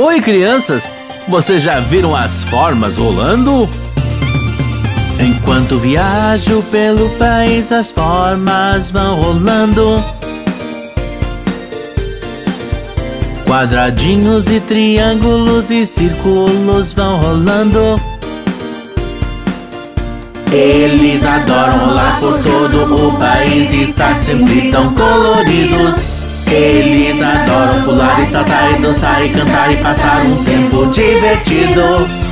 Oi, crianças! Vocês já viram as formas rolando? Enquanto viajo pelo país, as formas vão rolando. Quadradinhos e triângulos e círculos vão rolando. Eles adoram rolar por todo o país e estar sempre tão coloridos. Eles adoram pular e saltar e dançar e cantar e passar um tempo divertido.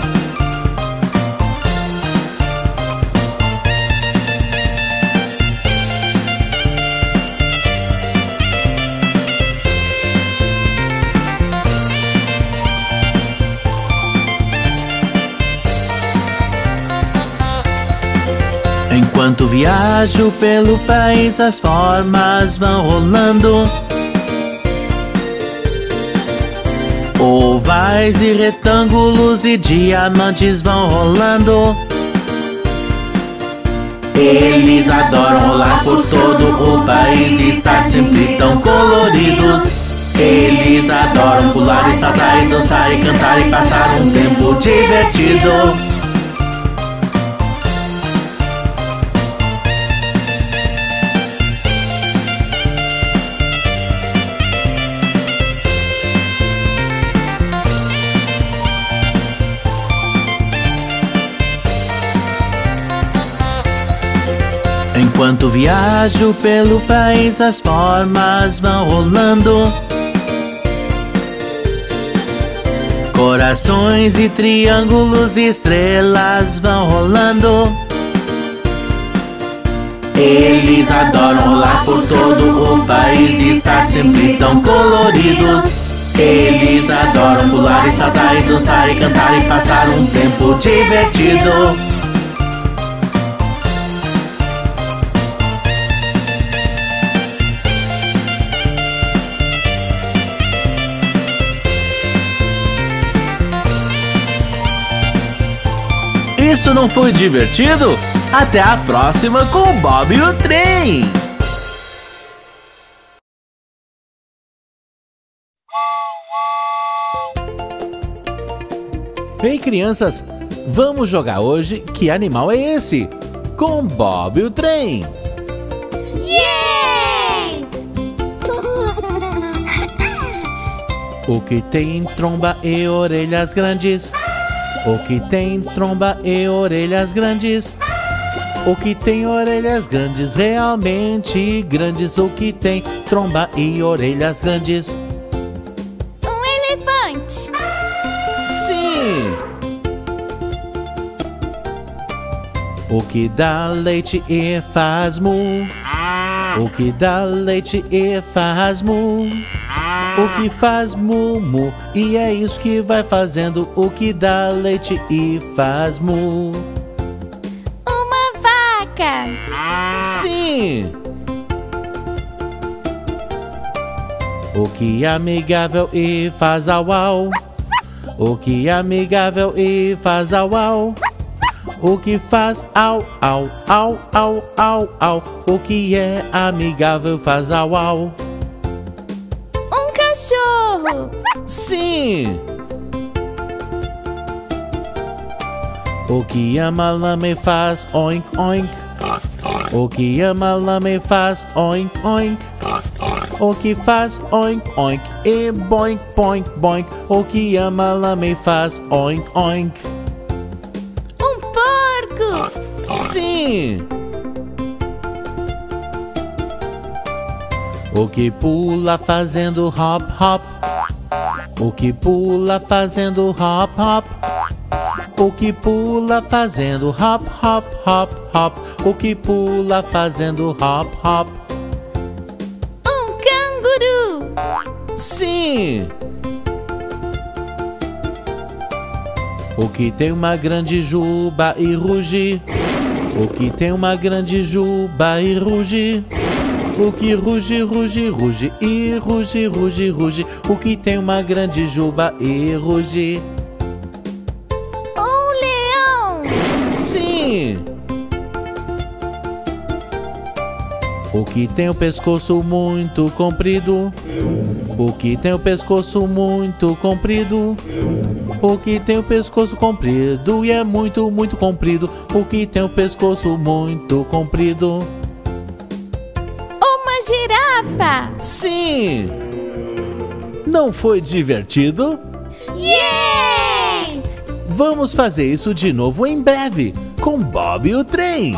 Enquanto viajo pelo país, as formas vão rolando. Ovais e retângulos e diamantes vão rolando. Eles adoram rolar por todo o país e estar sempre tão coloridos. Eles adoram pular e saltar e dançar e cantar e passar um tempo divertido. Enquanto viajo pelo país, as formas vão rolando. Corações e triângulos e estrelas vão rolando. Eles adoram rolar por todo o país e estar sempre tão coloridos. Eles adoram pular e saltar e dançar e cantar e passar um tempo divertido. Isso não foi divertido? Até a próxima com o Bob e o Trem! Ei, crianças! Vamos jogar hoje Que Animal é Esse? Com Bob e o Trem! O que tem tromba e orelhas grandes? O que tem tromba e orelhas grandes? O que tem orelhas grandes, realmente grandes? O que tem tromba e orelhas grandes? Um elefante. Sim! O que dá leite e faz mu? O que dá leite e faz mu? O que faz mu-mu E é isso que vai fazendo O que dá leite e faz mu Uma vaca. Sim! O que é amigável e faz au au O que é amigável e faz au au O que faz au au au au au au O que é amigável faz au au. Sim! O que ama lame faz oink oink. O que ama lame faz oink oink. O que faz oink oink e boink boink boink. O que ama lame faz oink oink. Um porco. Sim! O que pula fazendo hop hop. O que pula fazendo hop hop. O que pula fazendo hop hop hop hop. O que pula fazendo hop hop. Um canguru. Sim! O que tem uma grande juba e ruge. O que tem uma grande juba e ruge. O que ruge, ruge, ruge e ruge, ruge, ruge. O que tem uma grande juba e ruge. Um leão. Sim! O que tem o pescoço muito comprido. O que tem o pescoço muito comprido. O que tem o pescoço comprido e é muito, muito comprido. O que tem o pescoço muito comprido. Girafa! Sim! Não foi divertido? Yay! Vamos fazer isso de novo em breve com Bob e o trem.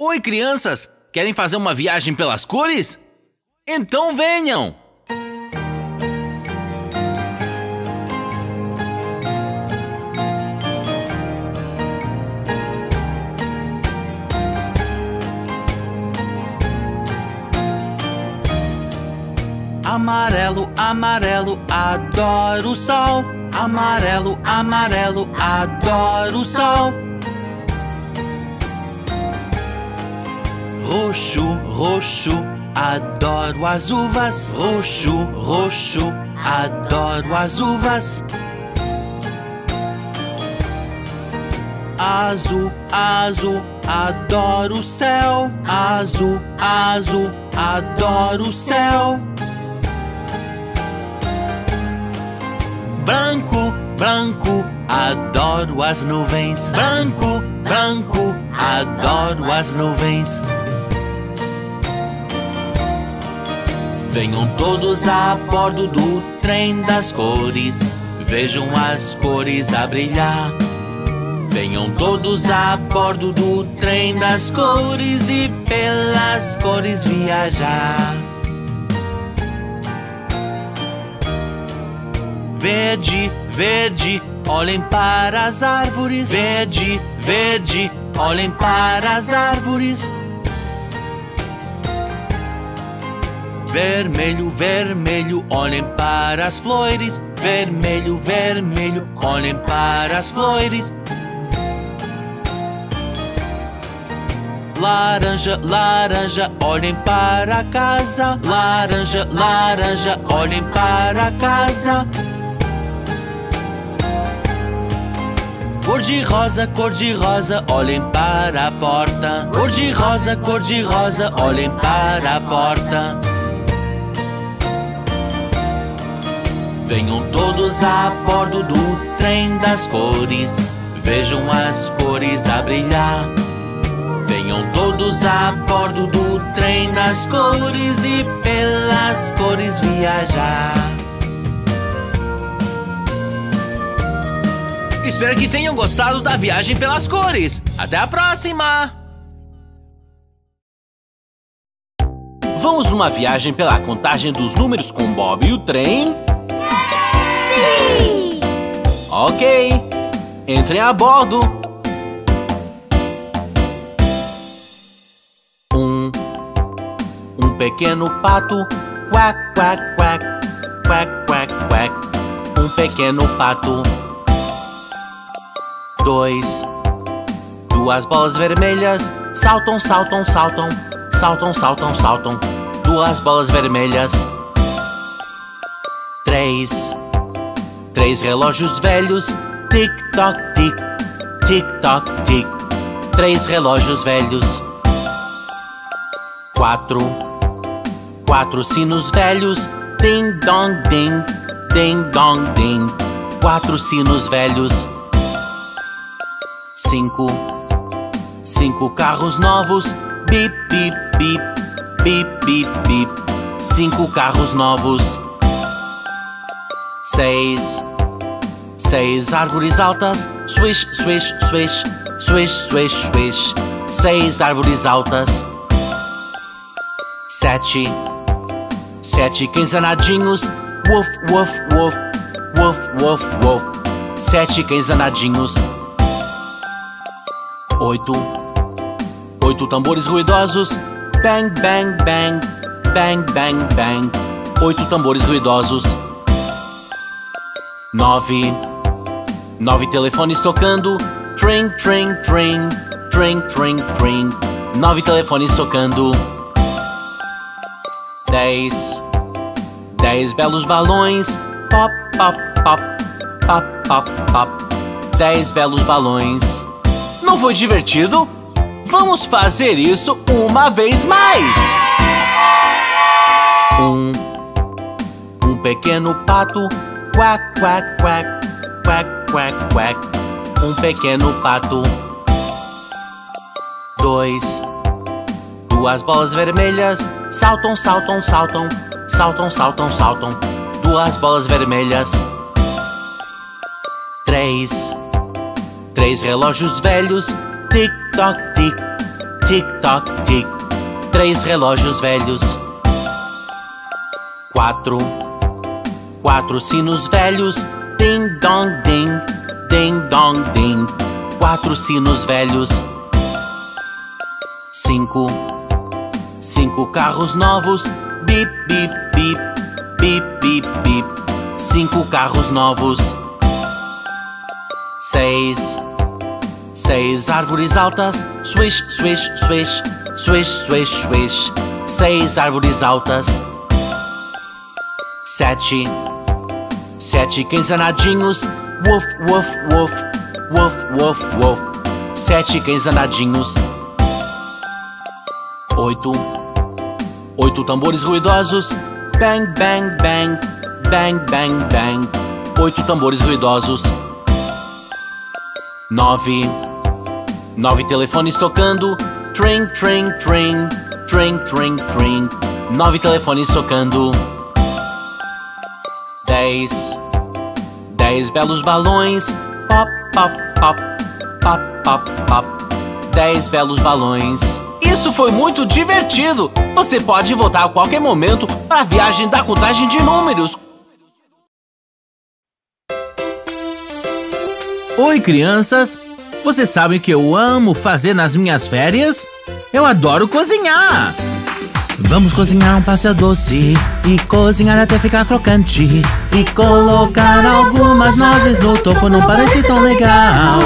Oi, crianças! Querem fazer uma viagem pelas cores? Então venham! Amarelo, amarelo, adoro o sol. Amarelo, amarelo, adoro o sol. Roxo, roxo, adoro as uvas. Roxo, roxo, adoro as uvas. Azul, azul, adoro o céu. Azul, azul, adoro o céu. Branco, branco, adoro as nuvens. Branco, branco, adoro as nuvens. Venham todos a bordo do trem das cores. Vejam as cores a brilhar. Venham todos a bordo do trem das cores e pelas cores viajar. Verde, verde, olhem para as árvores. Verde, verde, olhem para as árvores. Vermelho, vermelho, olhem para as flores. Vermelho, vermelho, olhem para as flores. Laranja, laranja, olhem para a casa. Laranja, laranja, olhem para a casa. Cor de rosa, cor de rosa, olhem para a porta. Cor de rosa, cor de rosa, olhem para a porta. Venham todos a bordo do trem das cores. Vejam as cores a brilhar. Venham todos a bordo do trem das cores e pelas cores viajar. Espero que tenham gostado da viagem pelas cores. Até a próxima! Vamos numa viagem pela contagem dos números com Bob e o trem? Sim! Ok, entrem a bordo. Um, um pequeno pato, quack, quack, quack, quack, quack, quack. Um pequeno pato. Dois, duas bolas vermelhas, saltam, saltam, saltam, saltam, saltam, saltam. Duas bolas vermelhas. Três, três relógios velhos, tic toc tic, tic toc tic. Três relógios velhos. Quatro, quatro sinos velhos, ding dong ding, ding dong ding. Quatro sinos velhos. Cinco, cinco carros novos, bip bip bip, bip bip bip. Cinco carros novos. Seis, seis árvores altas, swish, swish, swish, swish, swish, swish. Seis árvores altas. Sete, sete cães danadinhos, woof, woof, woof, woof, woof, woof. Sete cães danadinhos. Oito, oito tambores ruidosos, bang, bang, bang, bang, bang, bang. Oito tambores ruidosos. Nove, nove telefones tocando, tring, tring, tring, tring, tring, tring. Nove telefones tocando. Dez, dez belos balões, pop, pop, pop, pop, pop, pop. Dez belos balões. Não foi divertido? Vamos fazer isso uma vez mais! Um, um pequeno pato, quack, quack, quack, quack, quack, quack. Um pequeno pato. Dois, duas bolas vermelhas, saltam, saltam, saltam, saltam, saltam, saltam. Duas bolas vermelhas. Três relógios velhos, tic toc, tic, tic toc, tic. Três relógios velhos. Quatro, quatro sinos velhos, ding dong ding, ding dong ding. Quatro sinos velhos. Cinco, cinco carros novos, bip bip bip, bip bip bip. Cinco carros novos. Seis, seis árvores altas, swish swish swish, swish swish swish. Seis árvores altas. Sete, sete cães danadinhos, woof woof woof, woof woof woof. Sete cães danadinhos. Oito, oito tambores ruidosos, bang bang bang, bang bang bang. Oito tambores ruidosos. Nove, nove telefones tocando, tring tring tring, tring tring tring. Nove telefones tocando. Dez, dez belos balões, pop pop pop, pop pop pop. Dez belos balões. Isso foi muito divertido! Você pode voltar a qualquer momento para a viagem da contagem de números. Oi, crianças! Vocês sabem que eu amo fazer nas minhas férias? Eu adoro cozinhar! Vamos cozinhar um pastel doce e cozinhar até ficar crocante e colocar algumas nozes no topo não parece tão legal.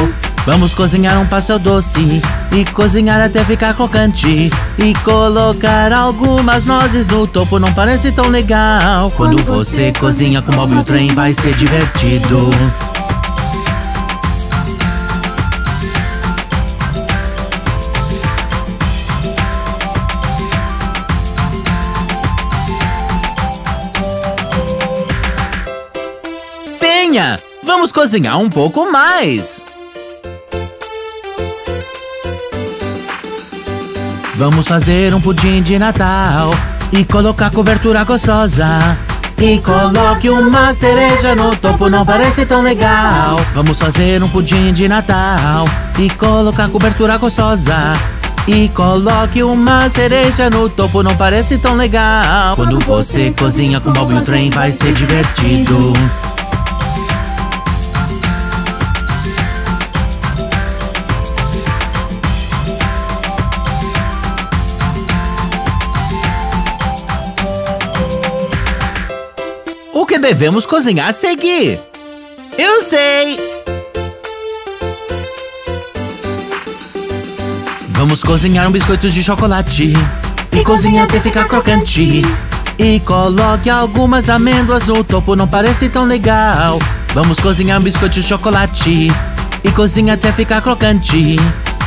Vamos cozinhar um pastel doce e cozinhar até ficar crocante e colocar algumas nozes no topo não parece tão legal. Quando você cozinha com Bob o trem vai ser divertido. Venha, vamos cozinhar um pouco mais. Vamos fazer um pudim de Natal e colocar cobertura gostosa. E coloque uma cereja no topo, não parece tão legal. Vamos fazer um pudim de Natal e colocar cobertura gostosa. E coloque uma cereja no topo, não parece tão legal. Quando você cozinha com Bob e o trem, vai ser divertido. Devemos cozinhar a seguir? Eu sei! Vamos cozinhar um biscoito de chocolate e cozinhar até ficar crocante. E coloque algumas amêndoas no topo, não parece tão legal. Vamos cozinhar um biscoito de chocolate e cozinhar até ficar crocante.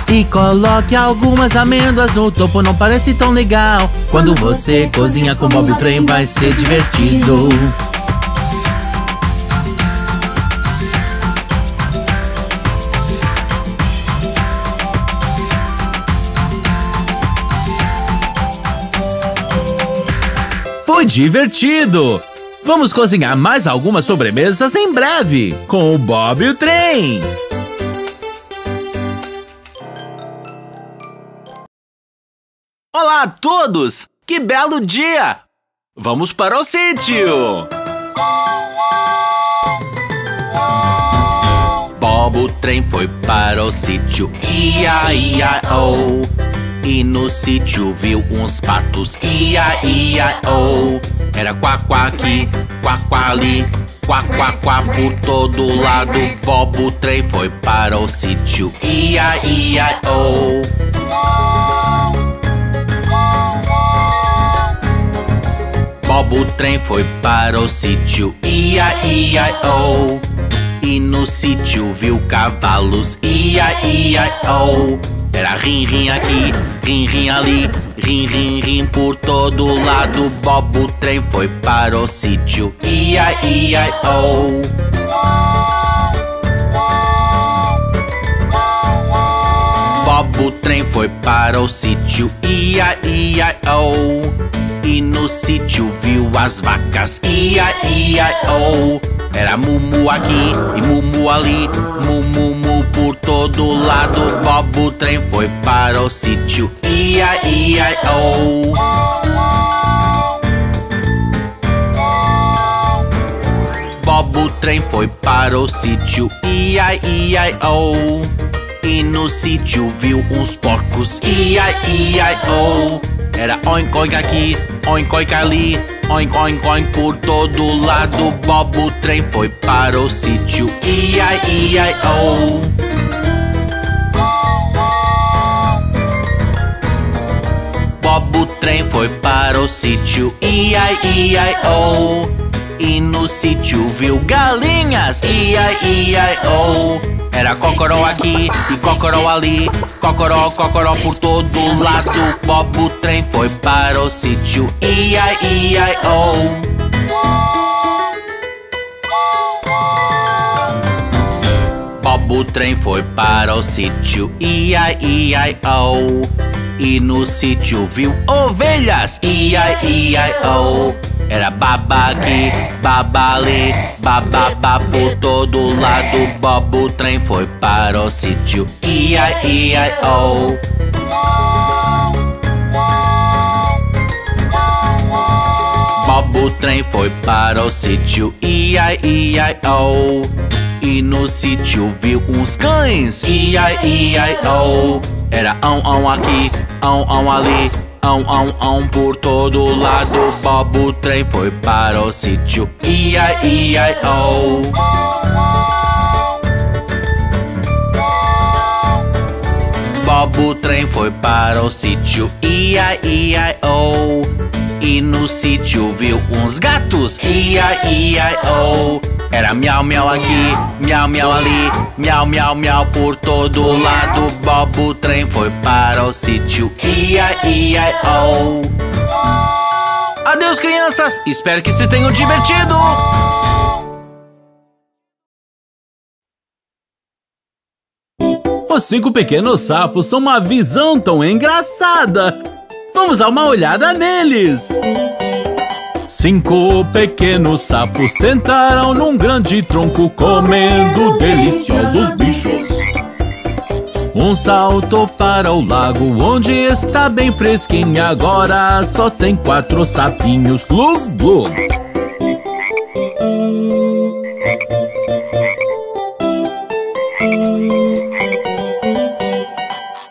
E coloque algumas amêndoas no topo, não parece tão legal. Quando você cozinha com Bob o trem, vai ser divertido. Foi divertido! Vamos cozinhar mais algumas sobremesas em breve com o Bob e o Trem! Olá a todos! Que belo dia! Vamos para o sítio! Bob o trem foi para o sítio Ia, ia, oh E no sítio viu uns patos. Ia, ia, oh Era quá, quá aqui, quá, quá ali Quá, quá, quá por todo lado. Bob o trem foi para o sítio. Ia, ia, oh Bob o trem foi para o sítio. Ia, ia, oh E no sítio viu cavalos. Ia, ia, oh Era rim, rim aqui, rim, rim ali. Rim, rim, rim por todo lado. Bob o trem foi para o sítio. Ia, ia, oh Bob o trem foi para o sítio. Ia, ia, oh E no sítio viu as vacas. Ia, ia, oh Era mumu aqui e mumu ali Mumu, mu por todo lado. Bob o trem foi para o sítio. Ia, ia, oh. Bob o trem foi para o sítio. Ia, ia, oh. E no sítio viu uns porcos. Ia, ia, oh. Era oink, oink aqui, oink, oink ali Oink, oink, oink por todo lado. Bob o trem foi para o sítio. Ia, ia, oh. Bob o trem foi para o sítio. Ia, ia, oh. E no sítio viu galinhas. Ia, ia, oh. Era cocoró aqui e cocoró ali Cocoró, cocoró por todo lado. Bob o trem foi para o sítio. Ia, ia, oh. Bob o trem foi para o sítio. Ia, ia, oh E no sítio viu ovelhas Ia, ia, oh era baba aqui, baba ali, bababa por todo lado. Bob o trem foi para o sítio. Ia, ia, oh. Bob o trem foi para o sítio. Ia, ia, oh. E no sítio viu uns cães. Ia, ia, oh. Era ão, ão aqui, ão, ão ali. Ão, ão, ão por todo lado Bob o trem foi para o sítio Ia, ia, oh Bob o trem foi para o sítio Ia, ia, oh E no sítio viu uns gatos Ia, ia, oh era miau, miau aqui, miau, miau ali, miau, miau, miau por todo lado. Bob o trem foi para o sítio. Ia, ia, oh. Adeus, crianças. Espero que se tenham divertido. Os cinco pequenos sapos são uma visão tão engraçada. Vamos dar uma olhada neles. Cinco pequenos sapos sentaram num grande tronco comendo deliciosos bichos. Um saltou para o lago onde está bem fresquinho agora só tem quatro sapinhos. Glug, glug.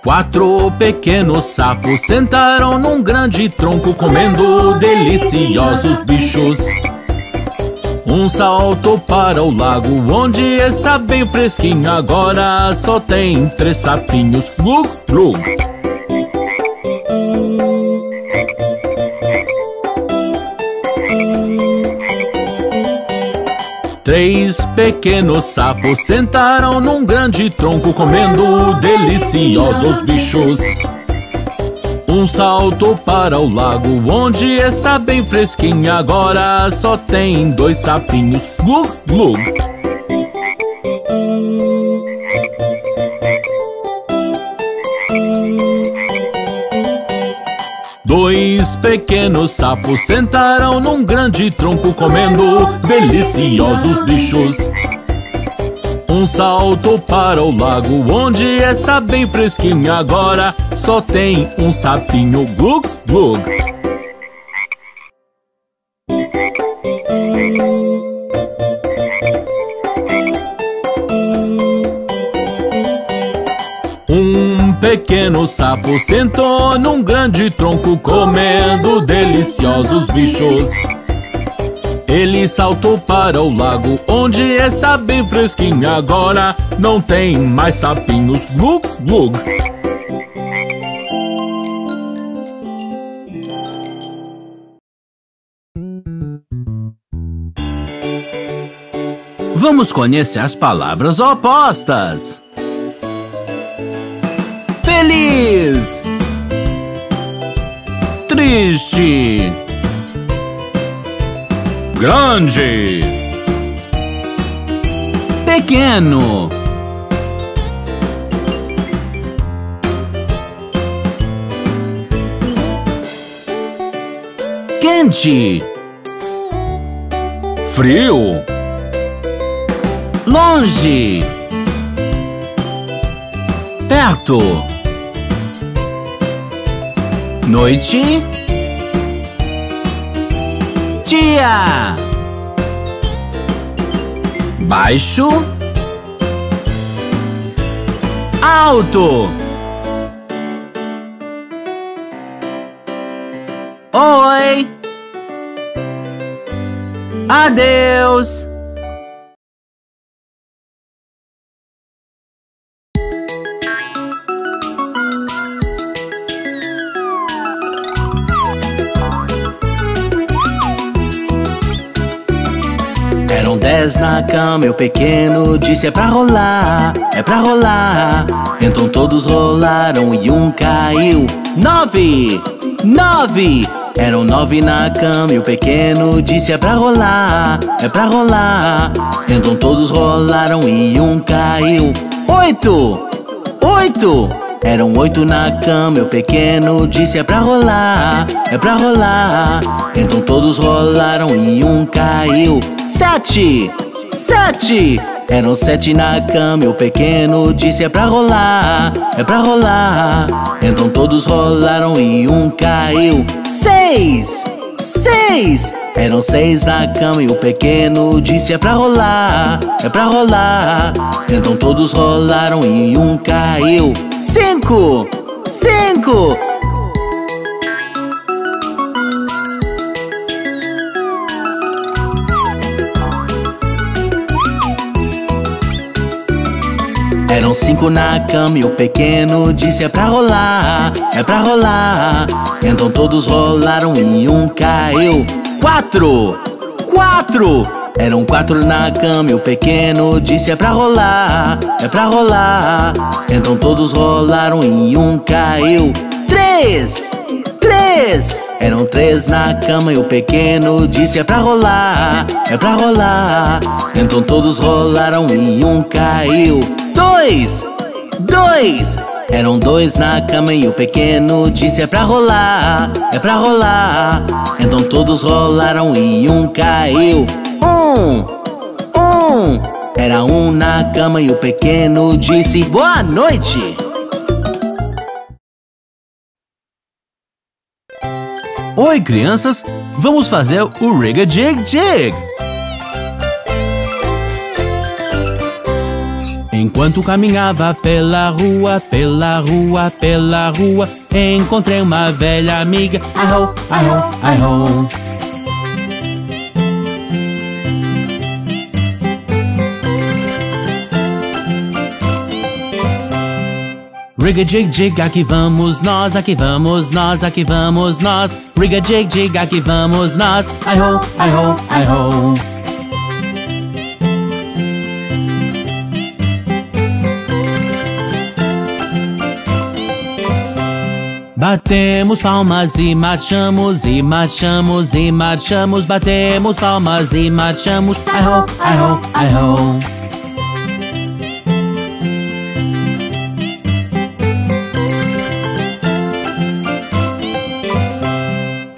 Quatro pequenos sapos sentaram num grande tronco comendo deliciosos bichos. Um saltou para o lago onde está bem fresquinho agora só tem três sapinhos. Glug, glug. Três pequenos sapos sentaram num grande tronco comendo deliciosos bichos. Um saltou para o lago onde está bem fresquinho agora só tem dois sapinhos. Glug, glug. Pequenos sapos sentaram num grande tronco comendo deliciosos bichos. Um saltou para o lago onde está bem fresquinho agora só tem um sapinho glug glug. Pequeno sapo sentou num grande tronco comendo deliciosos bichos. Ele saltou para o lago onde está bem fresquinho agora não tem mais sapinhos. Glug glug. Vamos conhecer as palavras opostas. Triste. Grande. Pequeno. Quente. Frio. Longe. Perto. Noite. Dia. Baixo. Alto. Oi. Adeus. Dez na cama o pequeno disse é pra rolar, é pra rolar. Então todos rolaram e um caiu. Nove, nove. Eram nove na cama e o pequeno disse é pra rolar, é pra rolar. Então todos rolaram e um caiu. Oito, oito. Eram oito na cama o pequeno disse é pra rolar, é pra rolar. Então todos rolaram e um caiu. Sete, sete. Eram sete na cama o pequeno disse é pra rolar, é pra rolar. Então todos rolaram e um caiu. Seis, seis. Eram seis na cama e o pequeno disse é pra rolar, é pra rolar. Então todos rolaram e um caiu. Cinco, cinco. Eram cinco na cama e o pequeno disse é pra rolar, é pra rolar. Então todos rolaram e um caiu. Quatro, quatro. Eram quatro na cama e o pequeno disse é pra rolar, é pra rolar. Então todos rolaram e um caiu. Três, três. Eram três na cama e o pequeno disse é pra rolar, é pra rolar. Então todos rolaram e um caiu. Dois, dois. Eram dois na cama e o pequeno disse é pra rolar, é pra rolar. Então todos rolaram e um caiu. Um, um. Era um na cama e o pequeno disse boa noite. Oi, crianças! Vamos fazer o Riga Jig Jig! Enquanto caminhava pela rua, pela rua, pela rua, encontrei uma velha amiga. Ai-ho, ai-ho, ai-ho. Riga jig jig, aqui vamos nós, aqui vamos nós, aqui vamos nós. Riga jig jig, aqui vamos nós. Ai ho, ai ho, ai ho. Batemos palmas e marchamos, e marchamos, e marchamos. Batemos palmas e marchamos. Ai ho, ai ho, ai ho.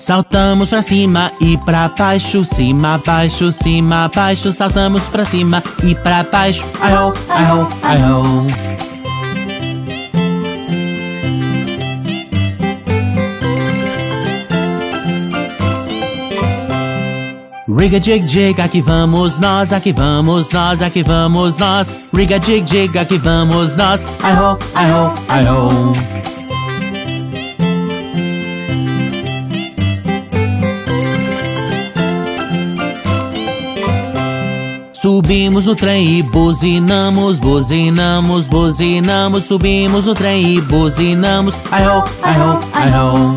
Saltamos pra cima e pra baixo, cima, baixo, cima, baixo. Saltamos pra cima e pra baixo. Ai ho, ai ho, ai ho. Riga jig jig, aqui vamos nós, aqui vamos nós, aqui vamos nós. Riga jig jig, aqui vamos nós. Ai ho, ai ho, ai ho. Subimos o trem e buzinamos, buzinamos, buzinamos. Subimos o trem e buzinamos. Ai ho, ai ho, ai ho.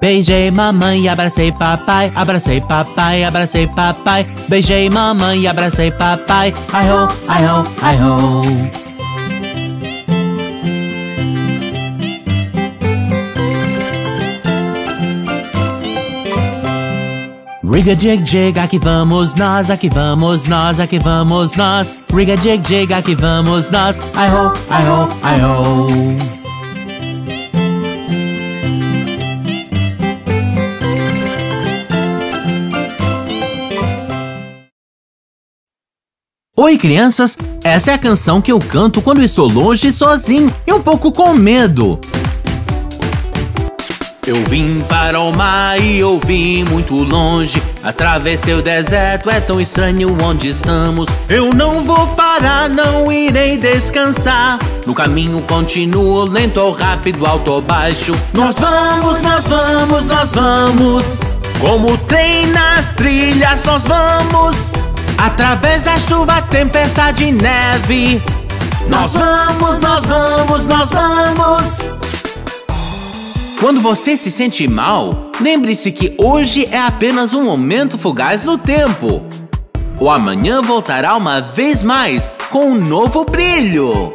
Beijei mamãe, abracei papai, abracei papai, abracei papai. Beijei mamãe, abracei papai. Ai ho, ai ho, ai ho. Riga jig jig, aqui vamos nós, aqui vamos nós, aqui vamos nós. Riga jig jig, aqui vamos nós. Ai ho, ai ho, ai ho. Oi, crianças! Essa é a canção que eu canto quando estou longe sozinho e um pouco com medo. Eu vim para o mar e eu vim muito longe. Atravessei o deserto, é tão estranho onde estamos. Eu não vou parar, não irei descansar. No caminho continuo, lento ou rápido, alto ou baixo. Nós vamos, nós vamos, nós vamos. Como trem nas trilhas, nós vamos. Através da chuva, tempestade e neve. Nós vamos, nós vamos, nós vamos. Quando você se sente mal, lembre-se que hoje é apenas um momento fugaz no tempo. O amanhã voltará uma vez mais com um novo brilho.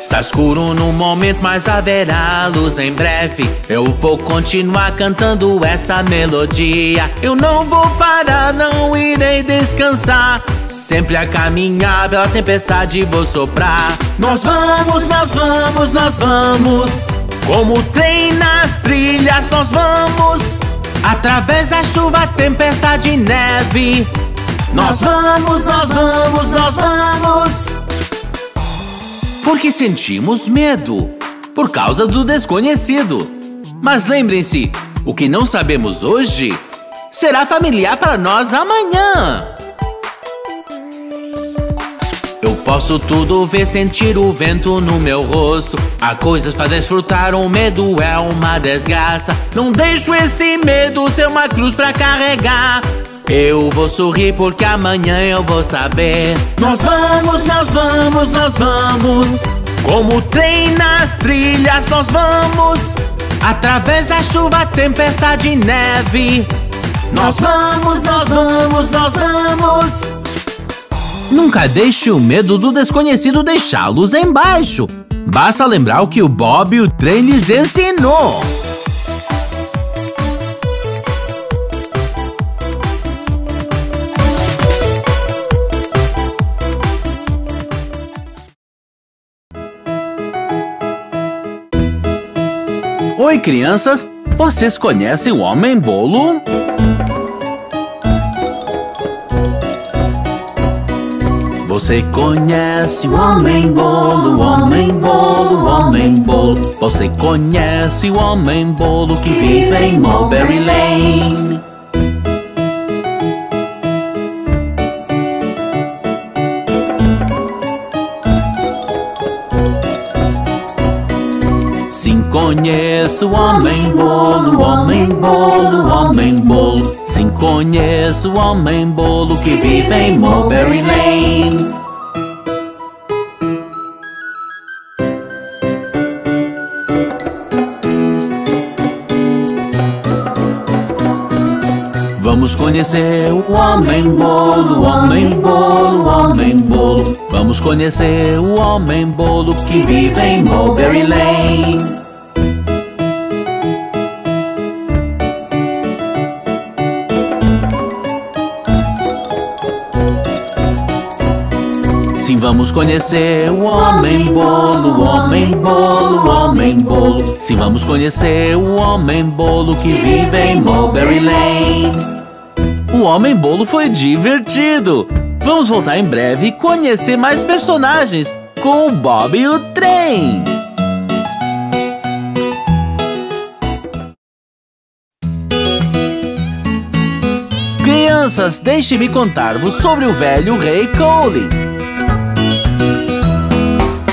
Está escuro no momento, mas haverá luz em breve. Eu vou continuar cantando esta melodia. Eu não vou parar, não irei descansar. Sempre a caminhar pela tempestade vou soprar. Nós vamos, nós vamos, nós vamos. Como trem nas trilhas, nós vamos. Através da chuva, tempestade e neve. Nós vamos, nós vamos, nós vamos porque sentimos medo por causa do desconhecido. Mas lembrem-se, o que não sabemos hoje será familiar para nós amanhã. Posso tudo ver, sentir o vento no meu rosto. Há coisas para desfrutar, o medo é uma desgraça. Não deixo esse medo ser uma cruz para carregar. Eu vou sorrir porque amanhã eu vou saber. Nós vamos, nós vamos, nós vamos. Como trem nas trilhas, nós vamos. Através da chuva, tempestade e neve. Nós vamos, nós vamos, nós vamos. Nunca deixe o medo do desconhecido deixá-los embaixo. Basta lembrar o que o Bob e o trem lhes ensinou. Oi, crianças! Vocês conhecem o Homem Bolo? Você conhece o Homem Bolo, Homem Bolo, Homem Bolo? Você conhece o Homem Bolo que vive em Mulberry Lane? conheço o homem bolo, homem bolo, homem bolo. Sim, conheço o homem bolo que vive em Mulberry Lane. Vamos conhecer o homem bolo, homem bolo, homem bolo. Vamos conhecer o homem bolo que vive em Mulberry Lane. Vamos conhecer o homem bolo, o homem bolo, o homem bolo. Sim, vamos conhecer o homem bolo que vive em Mulberry Lane. O homem bolo foi divertido. Vamos voltar em breve e conhecer mais personagens com o Bob e o trem. Crianças, deixe-me contar-vos sobre o velho rei Cole.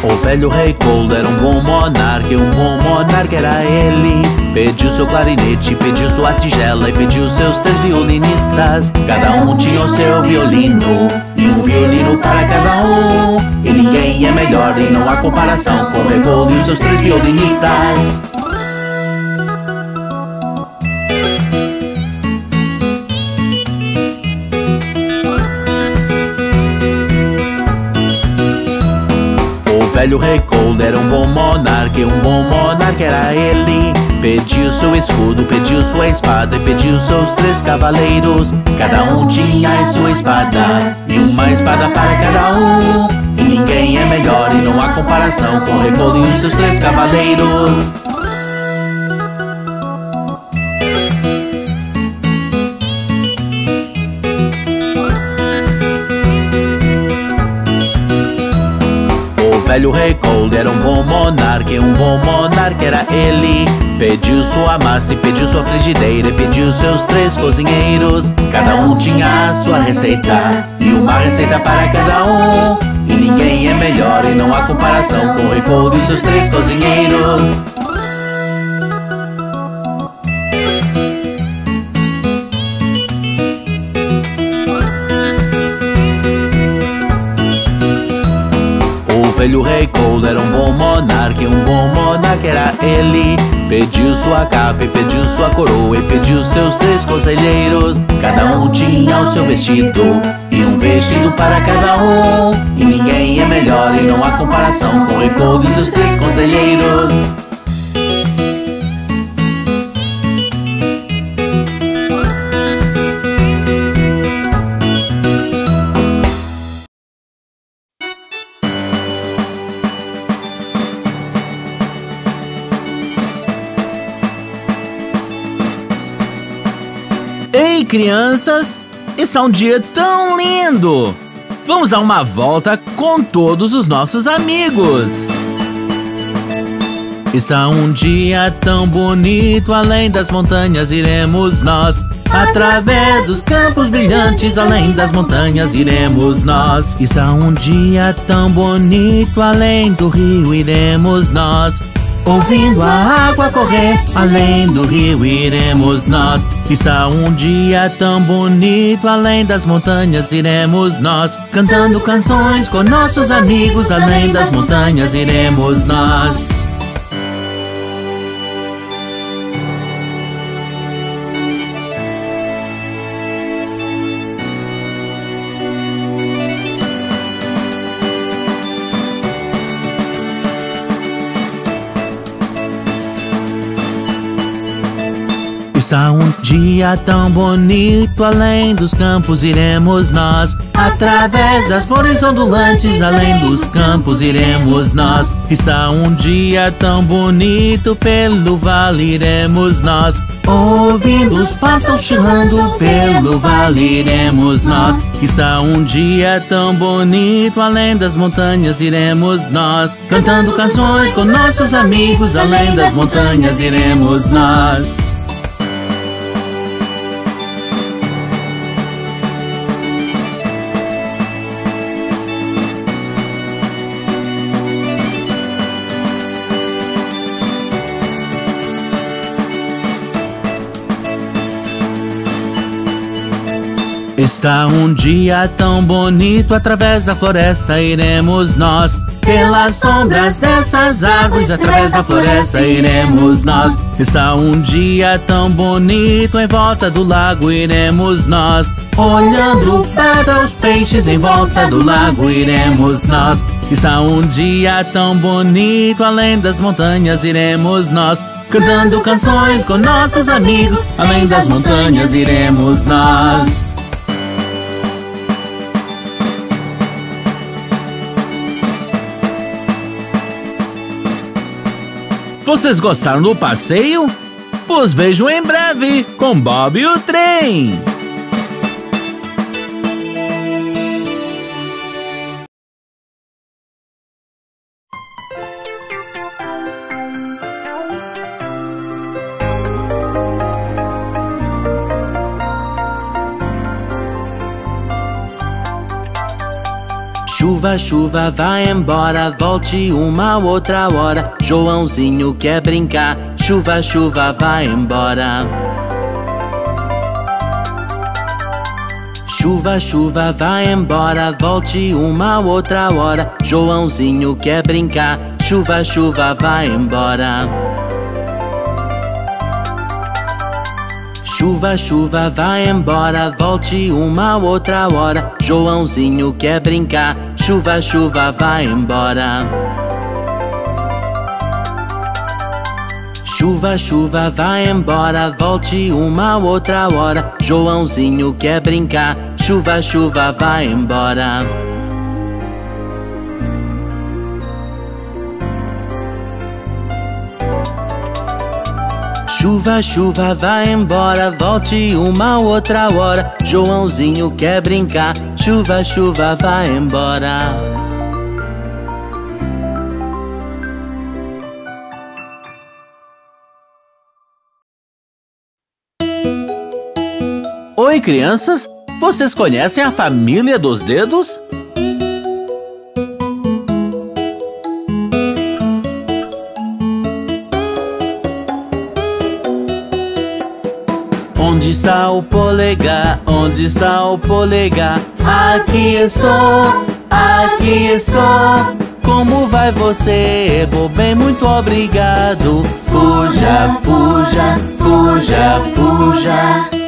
O velho rei Cole era um bom monarca, um bom monarca era ele. Pediu seu clarinete, pediu sua tigela e pediu seus três violinistas. Cada um tinha o seu violino e um violino para cada um. E ninguém é melhor e não há comparação com o rei Cole e os seus três violinistas. Velho rei Cold era um bom monarca E um bom monarca era ele. Pediu seu escudo, pediu sua espada E pediu seus três cavaleiros. Cada um tinha a sua espada E uma espada para cada um. E ninguém é melhor e não há comparação Com o rei Cold e os seus três cavaleiros velho rei Cold era um bom monarca um bom monarca era ele. Pediu sua massa e pediu sua frigideira E pediu seus três cozinheiros. Cada um tinha a sua receita E uma receita para cada um. E ninguém é melhor e não há comparação Com o rei Cold e seus três cozinheiros velho rei Cold era um bom monarca E um bom monarca era ele. Pediu sua capa e pediu sua coroa E pediu seus três conselheiros. Cada um tinha o seu vestido E um vestido para cada um. E ninguém é melhor e não há comparação Com o Cold e seus três conselheiros crianças! Esse é um dia tão lindo! Vamos dar uma volta com todos os nossos amigos! Está um dia tão bonito, além das montanhas iremos nós. Através dos campos brilhantes, além das montanhas iremos nós. Está um dia tão bonito, além do rio iremos nós. Ouvindo a água correr, além do rio iremos nós. Quizá um dia tão bonito, além das montanhas iremos nós. Cantando canções com nossos amigos, além das montanhas iremos nós. Está um dia tão bonito, além dos campos iremos nós. Através das flores ondulantes, além dos campos iremos nós. Está um dia tão bonito, pelo vale iremos nós. Ouvindo os pássaros chilando, pelo vale iremos nós. Está um dia tão bonito, além das montanhas iremos nós. Cantando canções com nossos amigos, além das montanhas iremos nós. Está um dia tão bonito, através da floresta iremos nós. Pelas sombras dessas árvores, através da floresta iremos nós. Está um dia tão bonito, em volta do lago iremos nós. Olhando para os peixes, em volta do lago iremos nós. Está um dia tão bonito, além das montanhas iremos nós. Cantando canções com nossos amigos, além das montanhas iremos nós. Vocês gostaram do passeio? Pois vejam em breve com Bob e o Trem! Chuva, chuva, vai embora, volte uma outra hora. Joãozinho quer brincar, chuva, chuva, vai embora. Chuva, chuva, vai embora, volte uma outra hora. Joãozinho quer brincar, chuva, chuva, vai embora. Chuva, chuva, vai embora, volte uma outra hora. Joãozinho quer brincar. Chuva, chuva, vai embora. Chuva, chuva, vai embora, volte uma outra hora. Joãozinho quer brincar. Chuva, chuva, vai embora. Chuva, chuva, vai embora, volte uma outra hora. Joãozinho quer brincar, chuva, chuva, vai embora. Oi, crianças! Vocês conhecem a família dos dedos? Onde está o polegar? Onde está o polegar? Aqui estou, aqui estou. Como vai você? Vou bem, muito obrigado. Fuja, fuja, fuja, fuja.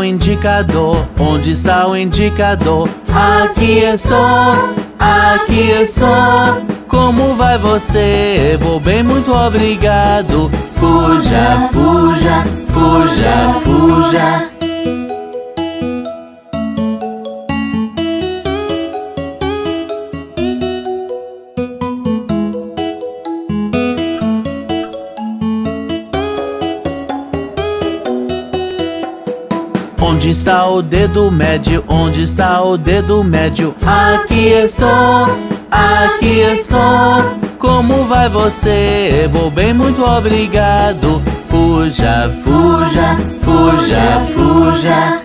O indicador? Onde está o indicador? Aqui estou, aqui estou. Como vai você? Vou bem, muito obrigado. Fuja, fuja, fuja, fuja. Onde está o dedo médio? Onde está o dedo médio? Aqui estou, aqui estou. Como vai você? Vou bem, muito obrigado. Fuja, fuja, fuja, fuja. Onde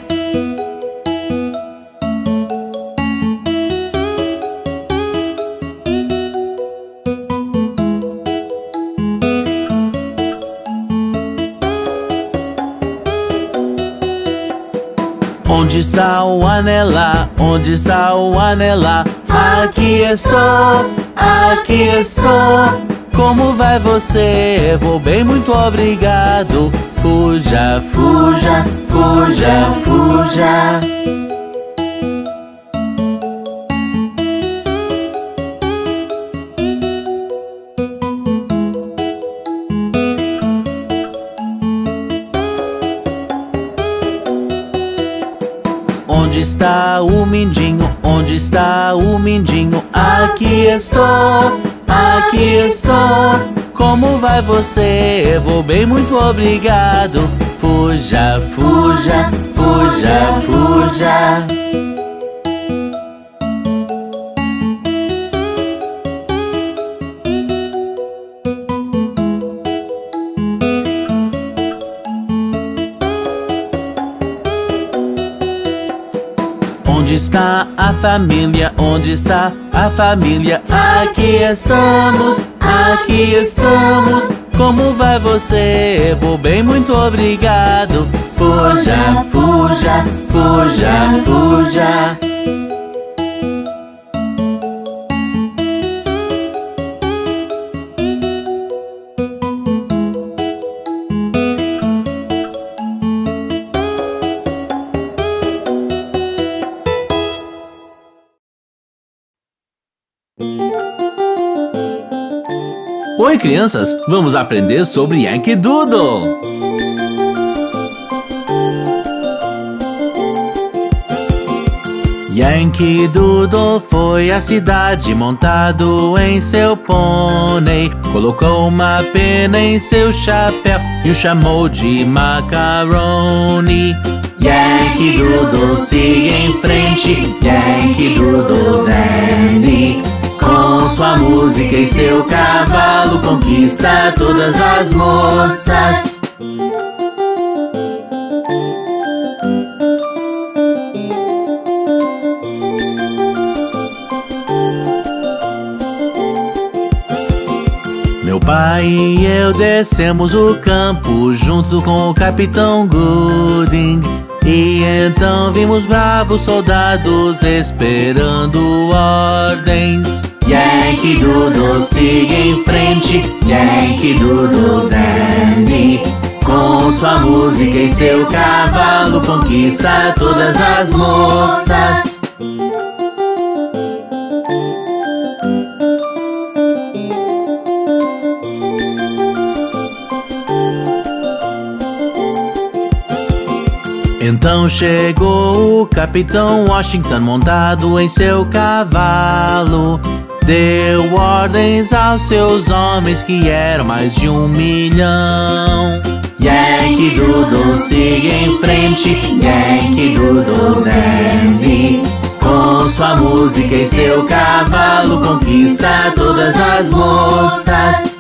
está o anelar? Onde está o anelar? Aqui estou, aqui estou. Como vai você? Vou bem, muito obrigado. Fuja, fuja, fuja, fuja. Está o mindinho? Onde está o mindinho? Aqui estou, aqui estou. Como vai você? Vou bem, muito obrigado. Fuja, fuja, fuja, fuja. Família? Onde está a família? Aqui estamos, aqui estamos. Como vai você? Vou bem, muito obrigado. Fuja, fuja, fuja, fuja. Oi, crianças! Vamos aprender sobre Yankee Doodle! Yankee Doodle foi à cidade montado em seu pônei. Colocou uma pena em seu chapéu e o chamou de macaroni. Yankee Doodle siga em frente, Yankee Doodle dandy. Sua música e seu cavalo conquista todas as moças. Meu pai e eu descemos o campo junto com o capitão Gooding. E então vimos bravos soldados esperando ordens. Yankee Doodle siga em frente, Yankee Doodle Dandy. Com sua música e seu cavalo conquista todas as moças. Então chegou o Capitão Washington montado em seu cavalo. Deu ordens aos seus homens que eram mais de um milhão. Yankee Doodle siga em frente, Yankee Doodle Dandy. Com sua música e seu cavalo conquista todas as moças.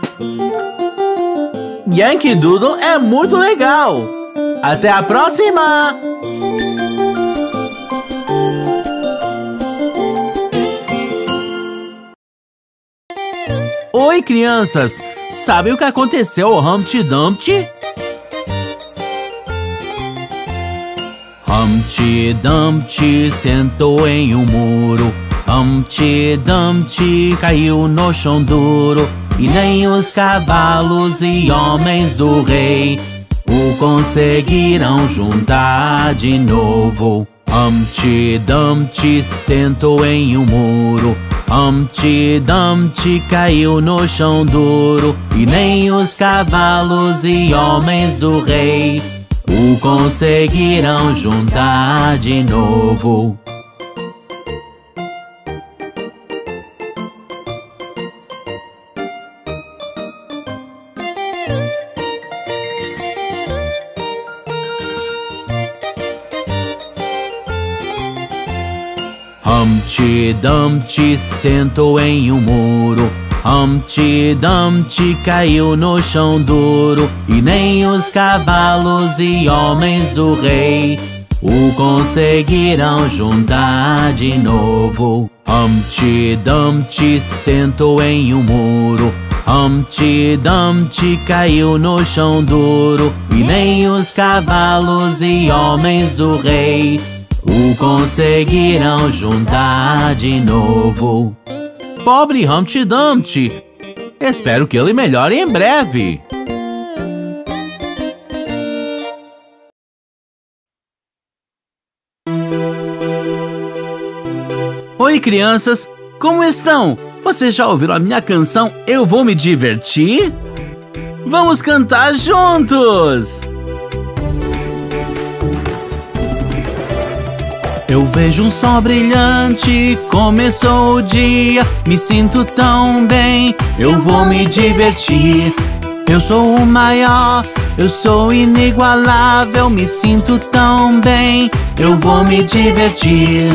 Yankee Doodle é muito legal! Até a próxima! Oi, crianças! Sabe o que aconteceu ao Humpty Dumpty? Humpty Dumpty sentou em um muro. Humpty Dumpty caiu no chão duro. E nem os cavalos e homens do rei o conseguiram juntar de novo. Humpty Dumpty sentou em um muro. Humpty Dumpty caiu no chão duro. E nem os cavalos e homens do rei o conseguiram juntar de novo. Humpty Dumpty sentou em um muro. Humpty Dumpty caiu no chão duro. E nem os cavalos e homens do rei o conseguiram juntar de novo. Humpty Dumpty sentou em um muro. Humpty Dumpty caiu no chão duro. E nem os cavalos e homens do rei o conseguiram juntar de novo. Pobre Humpty Dumpty! Espero que ele melhore em breve. Oi, crianças! Como estão? Vocês já ouviram a minha canção Eu Vou Me Divertir? Vamos cantar juntos! Eu vejo um sol brilhante, começou o dia, me sinto tão bem, eu vou me divertir. Eu sou o maior, eu sou inigualável, me sinto tão bem, eu vou me divertir.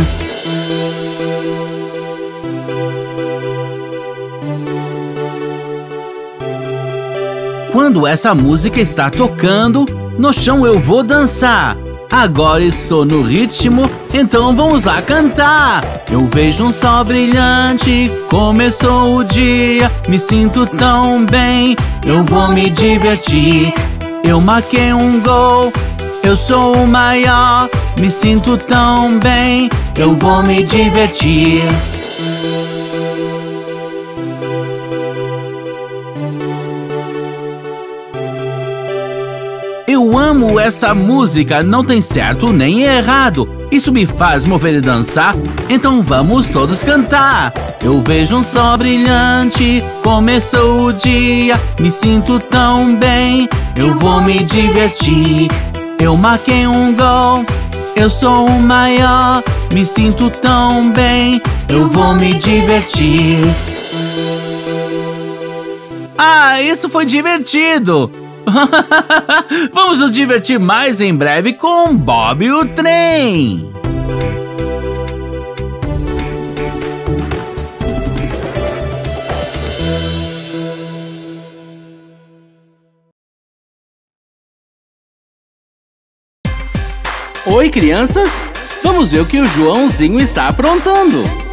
Quando essa música está tocando, no chão eu vou dançar. Agora estou no ritmo, então vamos lá cantar. Eu vejo um sol brilhante, começou o dia, me sinto tão bem, eu vou me divertir. Eu marquei um gol, eu sou o maior, me sinto tão bem, eu vou me divertir. Amo essa música, não tem certo nem errado. Isso me faz mover e dançar, então vamos todos cantar. Eu vejo um sol brilhante, começou o dia, me sinto tão bem, eu vou me divertir. Eu marquei um gol, eu sou o maior, me sinto tão bem, eu vou me divertir. Ah, isso foi divertido! Vamos nos divertir mais em breve com Bob o Trem! Oi, crianças! Vamos ver o que o Joãozinho está aprontando!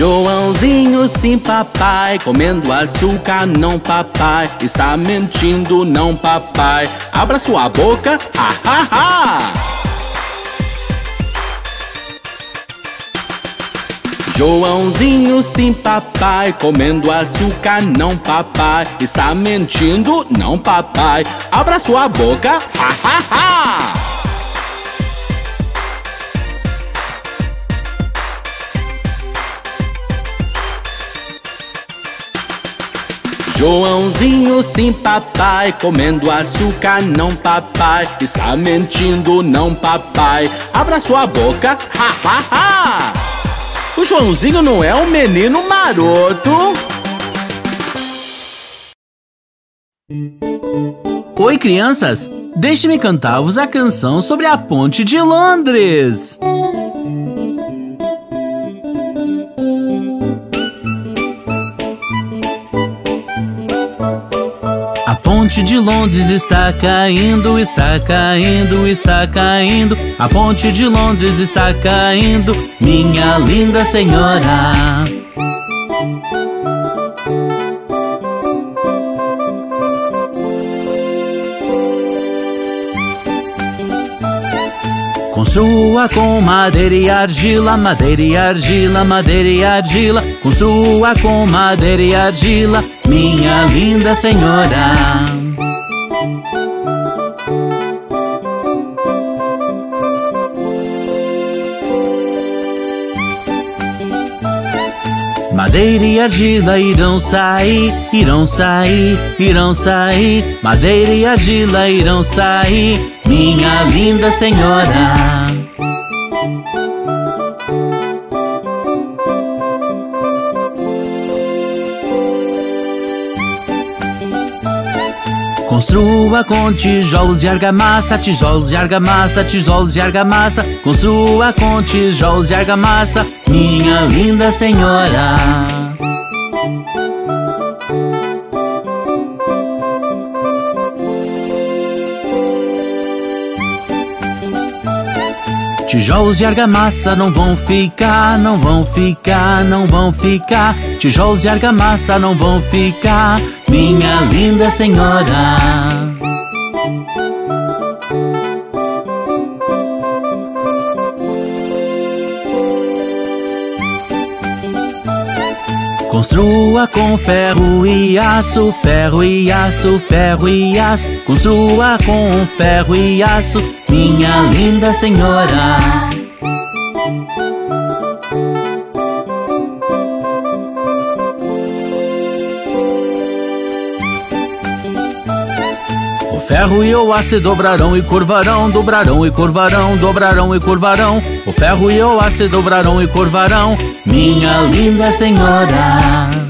Joãozinho, sim, papai, comendo açúcar, não, papai. Está mentindo, não, papai. Abra sua boca, ha, ha, ha. Joãozinho, sim, papai, comendo açúcar, não, papai. Está mentindo, não, papai. Abra sua boca, ha, ha, ha. Joãozinho, sim, papai, comendo açúcar, não, papai. Está mentindo, não, papai. Abra sua boca, ha, ha, ha. O Joãozinho não é um menino maroto? Oi, crianças! Deixe-me cantar-vos a canção sobre a Ponte de Londres. A ponte de Londres está caindo, está caindo, está caindo. A ponte de Londres está caindo, minha linda senhora. Construa com madeira e argila, madeira e argila, madeira e argila. Construa com madeira e argila, minha linda senhora. Madeira e argila irão sair, irão sair, irão sair. Madeira e argila irão sair, minha linda senhora. Construa com tijolos e argamassa, tijolos e argamassa, tijolos e argamassa. Construa com tijolos e argamassa, minha linda senhora. Tijolos e argamassa não vão ficar, não vão ficar, não vão ficar. Tijolos e argamassa não vão ficar, minha linda senhora. Construa com ferro e aço, ferro e aço, ferro e aço. Construa com ferro e aço, minha linda senhora. Ferro e o aço dobrarão e curvarão, dobrarão e curvarão, dobrarão e curvarão. O ferro e o aço dobrarão e curvarão, minha linda senhora.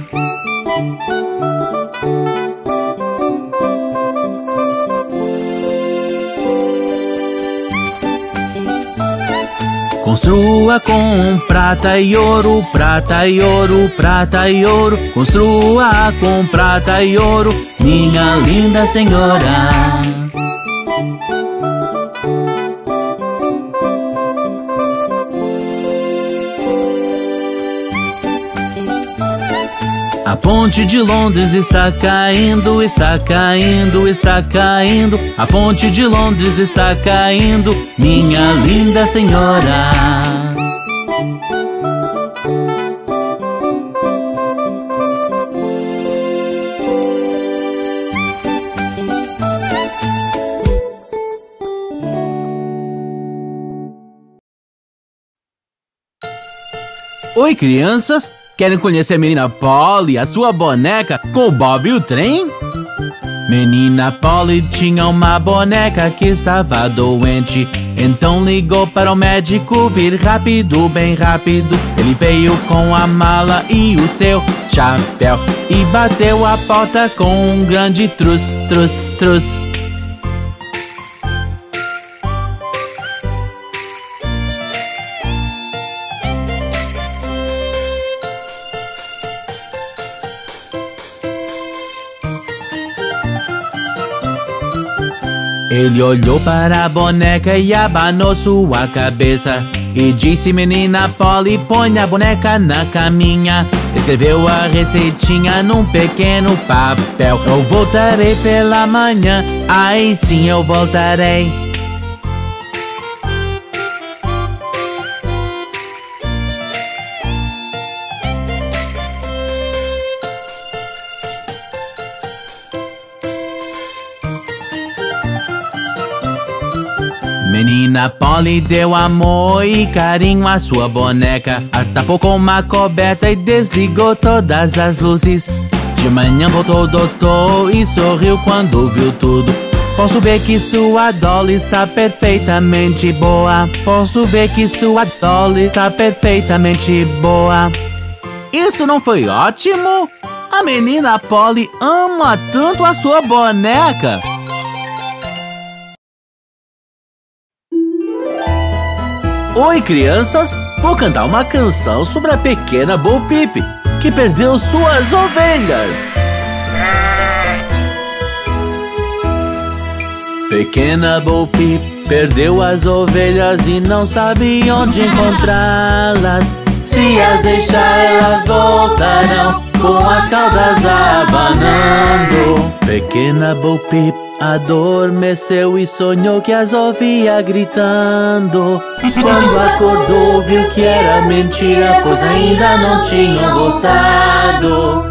Construa com prata e ouro, prata e ouro, prata e ouro. Construa com prata e ouro, minha linda senhora. A ponte de Londres está caindo, está caindo, está caindo. A ponte de Londres está caindo, minha linda senhora. Oi, crianças! Querem conhecer a menina Polly, a sua boneca, com o Bob e o trem? Menina Polly tinha uma boneca que estava doente. Então ligou para o médico vir rápido, bem rápido. Ele veio com a mala e o seu chapéu e bateu a porta com um grande trus, trus, trus. Ele olhou para a boneca e abanou sua cabeça. E disse, menina Polly, põe a boneca na caminha. Escreveu a receitinha num pequeno papel. Eu voltarei pela manhã, aí sim eu voltarei Polly deu amor e carinho à sua boneca. A tapou com uma coberta e desligou todas as luzes. De manhã voltou o doutor e sorriu quando viu tudo. Posso ver que sua Dolly está perfeitamente boa. Posso ver que sua Dolly está perfeitamente boa. Isso não foi ótimo? A menina Polly ama tanto a sua boneca. Oi, crianças! Vou cantar uma canção sobre a pequena Bo Peep, que perdeu suas ovelhas. Pequena Bo Peep perdeu as ovelhas e não sabe onde encontrá-las. Se as deixar, elas voltarão com as caudas abanando. Pequena Bo Peep adormeceu e sonhou que as ouvia gritando. Quando acordou, viu que era mentira, pois ainda não tinham voltado.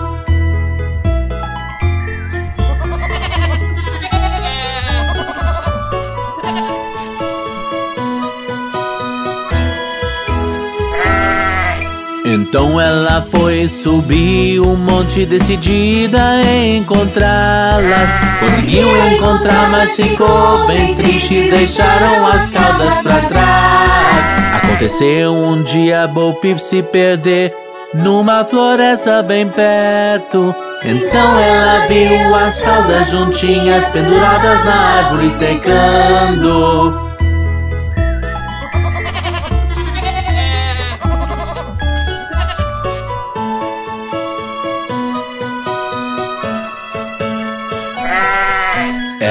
Então ela foi subir um monte decidida em encontrá-las. Conseguiu encontrar, mas ficou bem triste. Deixaram as caudas pra trás. Aconteceu um dia Bo Peep se perder numa floresta bem perto. Então ela viu as caudas juntinhas penduradas na árvore secando.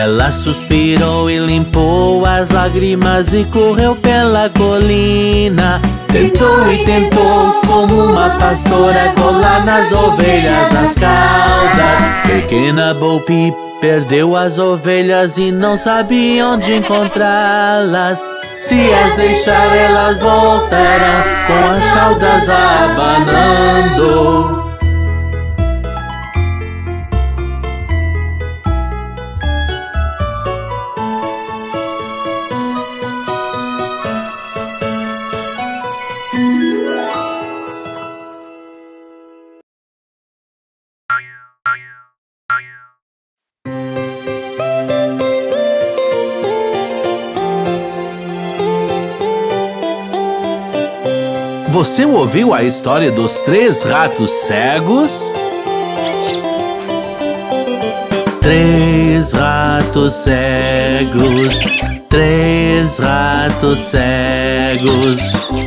Ela suspirou e limpou as lágrimas e correu pela colina. Tentou e tentou, como uma pastora, colar nas ovelhas as caudas. Pequena Bo Peep perdeu as ovelhas e não sabia onde encontrá-las. Se as deixar, elas voltarão com as caudas abanando. Você ouviu a história dos três ratos cegos? Três ratos cegos, três ratos cegos.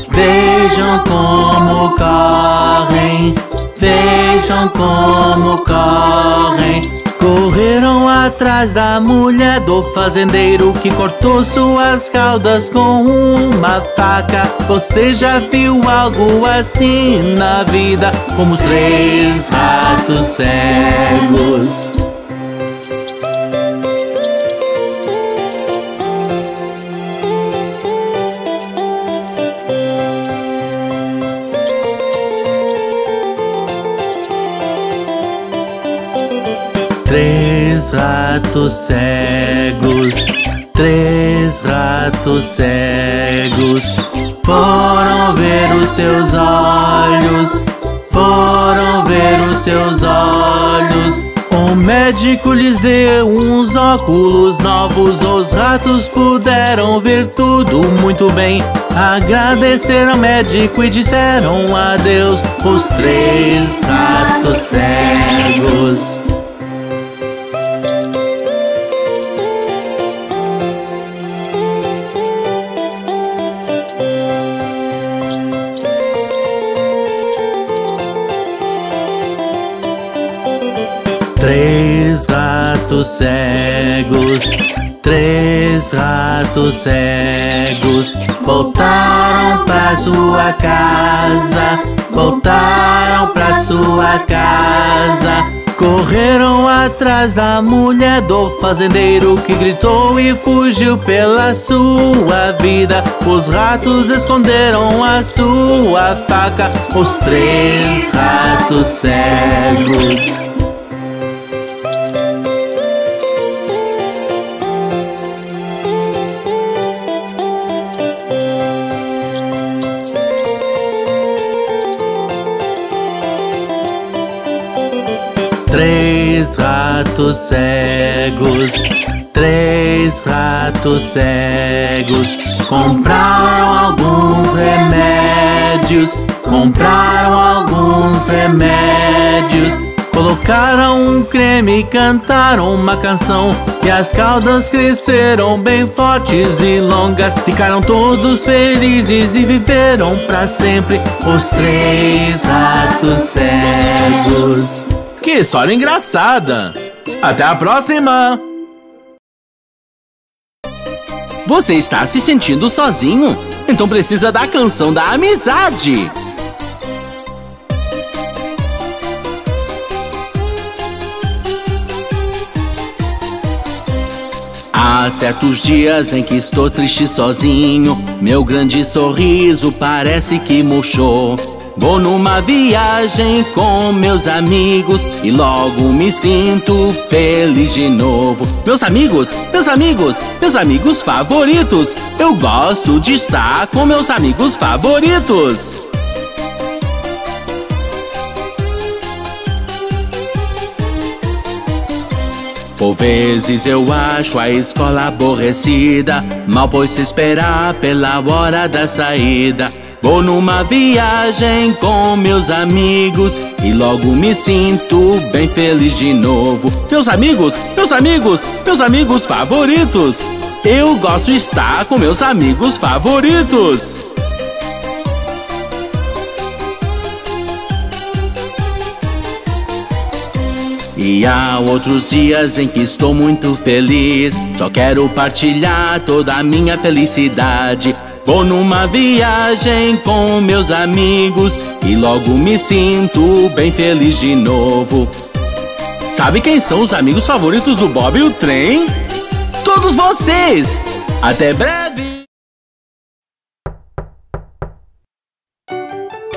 Vejam como correm, vejam como correm. Correram atrás da mulher do fazendeiro que cortou suas caudas com uma faca. Você já viu algo assim na vida? Como os três ratos cegos. Ratos cegos, três ratos cegos foram ver os seus olhos, foram ver os seus olhos. O médico lhes deu uns óculos novos, os ratos puderam ver tudo muito bem. Agradeceram ao médico e disseram adeus, os três ratos cegos. Três ratos cegos, três ratos cegos voltaram pra sua casa, voltaram pra sua casa. Correram atrás da mulher do fazendeiro que gritou e fugiu pela sua vida. Os ratos esconderam a sua faca, os três ratos cegos. Ratos cegos, três ratos cegos compraram alguns remédios, compraram alguns remédios. Colocaram um creme e cantaram uma canção E as caudas cresceram bem fortes e longas Ficaram todos felizes e viveram para sempre Os três ratos cegos Que história engraçada! Até a próxima! Você está se sentindo sozinho? Então precisa da canção da amizade! Há certos dias em que estou triste sozinho Meu grande sorriso parece que murchou Vou numa viagem com meus amigos E logo me sinto feliz de novo. Meus amigos, meus amigos, meus amigos favoritos. Eu gosto de estar com meus amigos favoritos. Por vezes eu acho a escola aborrecida Mal pois se esperar pela hora da saída Vou numa viagem com meus amigos E logo me sinto bem feliz de novo. Meus amigos, meus amigos, meus amigos favoritos. Eu gosto de estar com meus amigos favoritos. E há outros dias em que estou muito feliz. Só quero partilhar toda a minha felicidade Vou numa viagem com meus amigos E logo me sinto bem feliz de novo Sabe quem são os amigos favoritos do Bob e o Trem? Todos vocês! Até breve!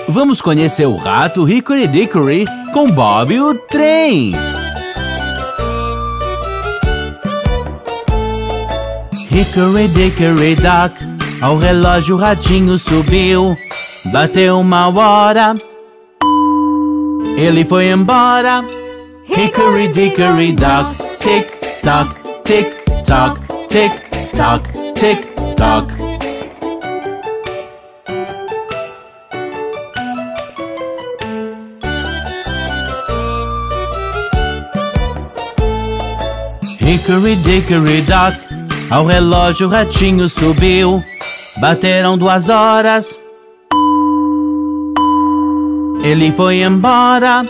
Vamos conhecer o rato Hickory Dickory com Bob e o Trem! Hickory dickory dock, ao relógio o ratinho subiu, bateu uma hora, ele foi embora. Hickory dickory dock, tick tock, tick tock, tick tock, tick tock. Hickory dickory dock, ao relógio o ratinho subiu, bateram duas horas. Ele foi embora.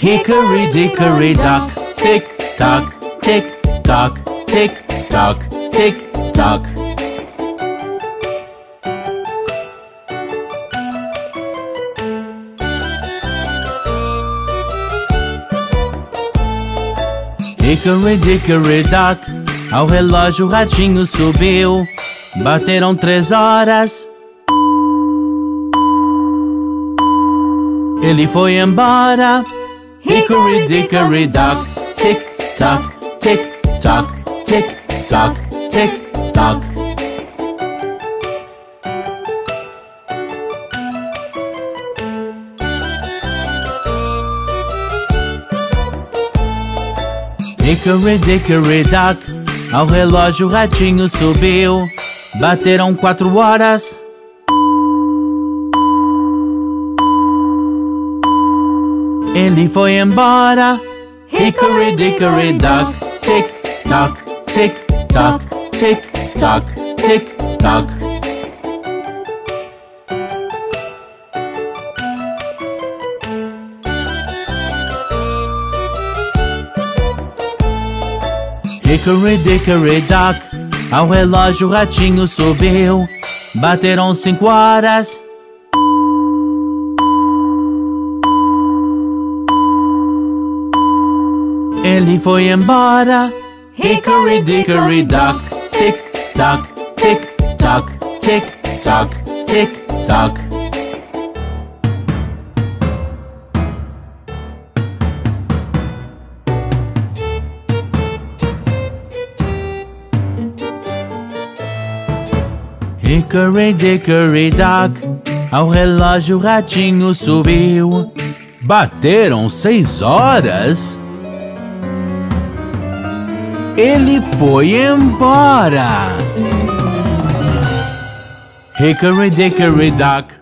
Hickory dickory dock, tick tock, tick tock, tick tock, tick tock. Hickory dickory dock, ao relógio o ratinho subiu, bateram três horas. Ele foi embora. Hickory dickory dock, tick tock, tick tock, tick tock, tick tock. Hickory dickory dock, ao relógio o ratinho subiu, bateram quatro horas. Ele foi embora. Hickory dickory dock, tick tock, tick tock, tick tock, tick tock. Hickory dickory dock, ao relógio o ratinho subiu, bateram cinco horas. Ele foi embora. Hickory dickory dock, tick tock, tick tock, tick tock, tick tock. Hickory dickory dock, ao relógio o ratinho subiu. Bateram seis horas? Ele foi embora. Hickory dickory dock.